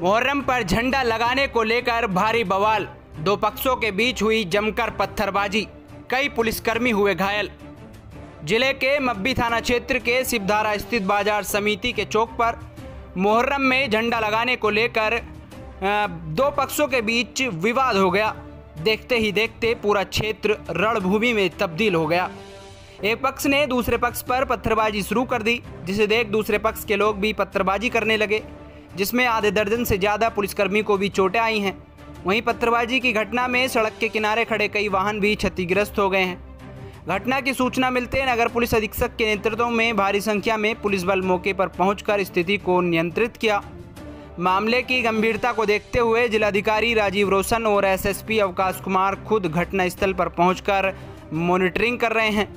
मुहर्रम पर झंडा लगाने को लेकर भारी बवाल। दो पक्षों के बीच हुई जमकर पत्थरबाजी। कई पुलिसकर्मी हुए घायल। ज़िले के मब्बी थाना क्षेत्र के शिवधारा स्थित बाज़ार समिति के चौक पर मुहर्रम में झंडा लगाने को लेकर दो पक्षों के बीच विवाद हो गया। देखते ही देखते पूरा क्षेत्र रणभूमि में तब्दील हो गया। एक पक्ष ने दूसरे पक्ष पर पत्थरबाजी शुरू कर दी, जिसे देख दूसरे पक्ष के लोग भी पत्थरबाजी करने लगे। जिसमें आधे दर्जन से ज़्यादा पुलिसकर्मी को भी चोटें आई हैं। वहीं पत्थरबाजी की घटना में सड़क के किनारे खड़े कई वाहन भी क्षतिग्रस्त हो गए हैं। घटना की सूचना मिलते नगर पुलिस अधीक्षक के नेतृत्व में भारी संख्या में पुलिस बल मौके पर पहुंचकर स्थिति को नियंत्रित किया। मामले की गंभीरता को देखते हुए जिलाधिकारी राजीव रोशन और एसएसपी अवकाश कुमार खुद घटनास्थल पर पहुंचकर मॉनिटरिंग कर रहे हैं।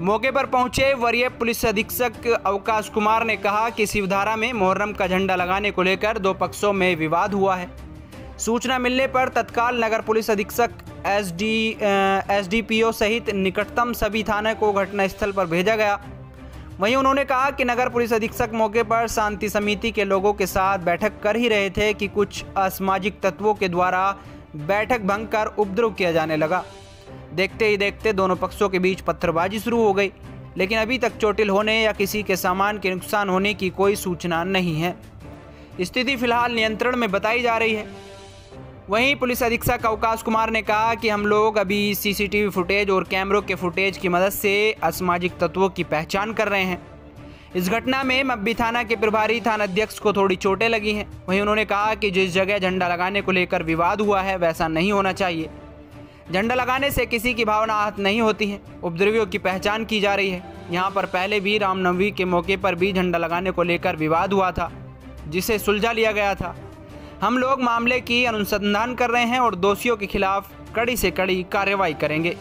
मौके पर पहुँचे वरीय पुलिस अधीक्षक अवकाश कुमार ने कहा कि शिवधारा में मुहर्रम का झंडा लगाने को लेकर दो पक्षों में विवाद हुआ है। सूचना मिलने पर तत्काल नगर पुलिस अधीक्षक S D S D P O सहित निकटतम सभी थाने को घटनास्थल पर भेजा गया। वहीं उन्होंने कहा कि नगर पुलिस अधीक्षक मौके पर शांति समिति के लोगों के साथ बैठक कर ही रहे थे कि कुछ असामाजिक तत्वों के द्वारा बैठक भंग कर उपद्रव किया जाने लगा। देखते ही देखते दोनों पक्षों के बीच पत्थरबाजी शुरू हो गई। लेकिन अभी तक चोटिल होने या किसी के सामान के नुकसान होने की कोई सूचना नहीं है। स्थिति फ़िलहाल नियंत्रण में बताई जा रही है। वहीं पुलिस अधीक्षक अवकाश कुमार ने कहा कि हम लोग अभी सीसीटीवी फुटेज और कैमरों के फुटेज की मदद से असामाजिक तत्वों की पहचान कर रहे हैं। इस घटना में मब्बी थाना के प्रभारी थानाध्यक्ष को थोड़ी चोटें लगी हैं। वहीं उन्होंने कहा कि जिस जगह झंडा लगाने को लेकर विवाद हुआ है, वैसा नहीं होना चाहिए। झंडा लगाने से किसी की भावना आहत नहीं होती है। उपद्रवियों की पहचान की जा रही है। यहाँ पर पहले भी रामनवमी के मौके पर भी झंडा लगाने को लेकर विवाद हुआ था, जिसे सुलझा लिया गया था। हम लोग मामले की अनुसंधान कर रहे हैं और दोषियों के खिलाफ कड़ी से कड़ी कार्रवाई करेंगे।